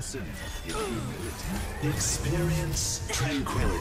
Lesson in humility. Experience tranquility.